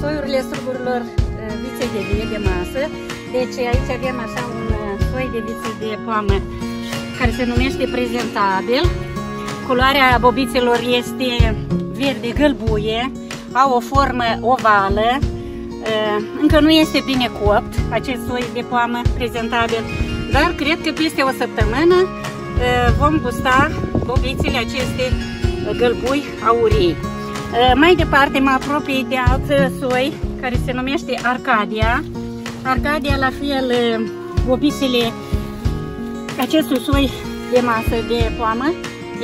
soiurile strugurilor uh, vițe de vie de masă. Deci aici avem așa un uh, soi de vițe de poamă care se numește prezentabil. Culoarea bobițelor este verde gălbuie, au o formă ovală, încă nu este bine copt acest soi de poamă prezentabil, dar cred că peste o săptămână vom gusta bobițele aceste gălbui aurii. Mai departe mă apropii de alt soi care se numește Arcadia. Arcadia la fel bobițele acestui soi de masă de poamă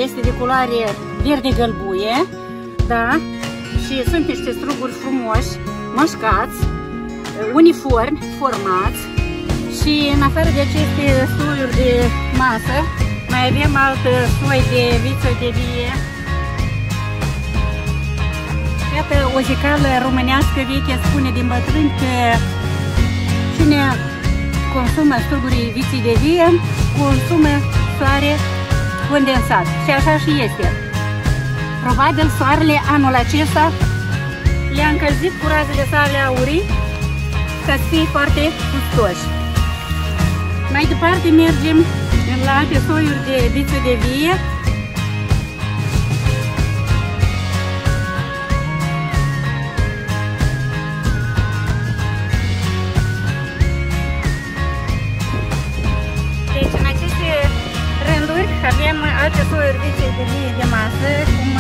este de culoare verde gălbuie, da? Și sunt niște struguri frumoși, mășcați, uniformi, formați și în afară de aceste soiuri de masă, mai avem alt soi de viță de vie. Iată o zicală românească veche spune din bătrâni că cine consumă strugurii viții de vie, consumă soare condensat. Și așa și este. Probabil soarele anul acesta le-a încălzit cu razele sale aurii ca să fie foarte gustoși. Mai departe mergem la alte soiuri de viță de vie. Alte soiuri viță de vie de masă, cum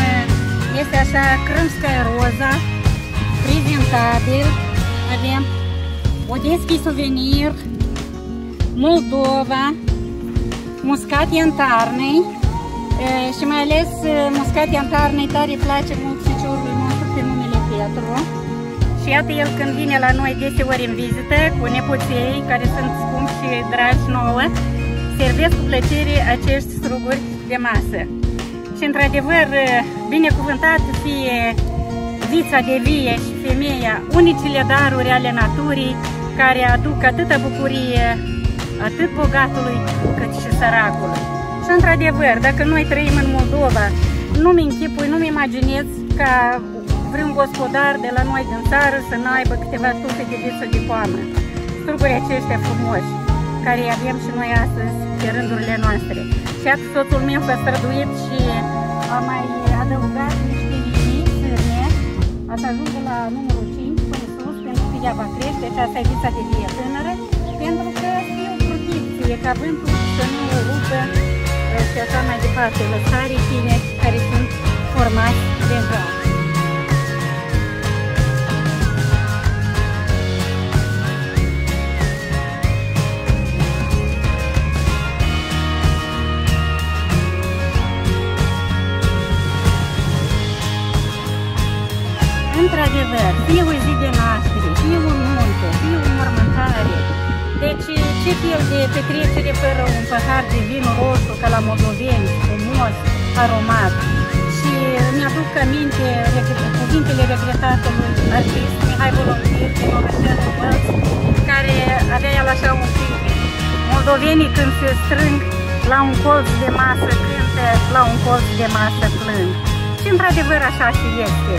este așa crâmscă roza, prezentabil, avem Odeschi suvenir, Moldova, muscat iantarnei și mai ales muscat iantarnei tare îi place mult feciorului nostru pe numele Petru. Și iată el când vine la noi deseori în vizită cu nepoței care sunt scumpi și dragi nouă, servesc cu plăcere acești struguri de masă. Și într-adevăr, binecuvântat fie vița de vie și femeia, unicile daruri ale naturii, care aduc atâta bucurie atât bogatului cât și săracului. Și într-adevăr, dacă noi trăim în Moldova, nu-mi închipui, nu-mi imaginez ca vreun gospodar de la noi din țară să n-aibă câteva tute de viță de poamă. Struguri aceștia frumoși, care îi avem și noi astăzi pe rândurile noastre. Și atât soțul meu s-a străduit și a mai adăugat niște linii sârne, a să ajungă la numărul 5 până sus, pentru că ea va crește, aceasta e vița de vie tânără, pentru că e o protecție, ca vântul să nu o rupă și așa mai departe, lăsarii tineri care sunt formați petrecere fără un pahar de vin roșu ca la moldoveni, frumos, aromat. Și mi-aduc aminte cuvintele regretatului artist Mihai Volontir din Orășeanul Bălți, care avea el așa un film. Moldovenii când se strâng la un colț de masă cântă, la un colț de masă plâng. Și într-adevăr așa și este.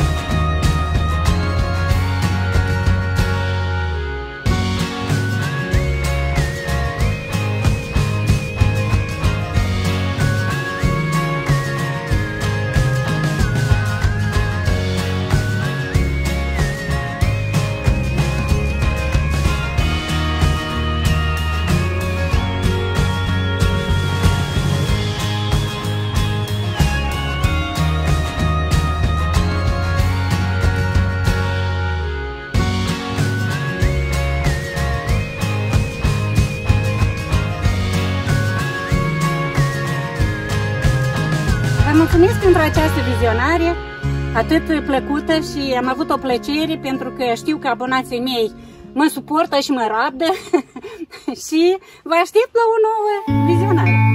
Mulțumesc pentru această vizionare atât plăcută și am avut o plăcere pentru că știu că abonații mei mă suportă și mă rabdă și vă aștept la o nouă vizionare.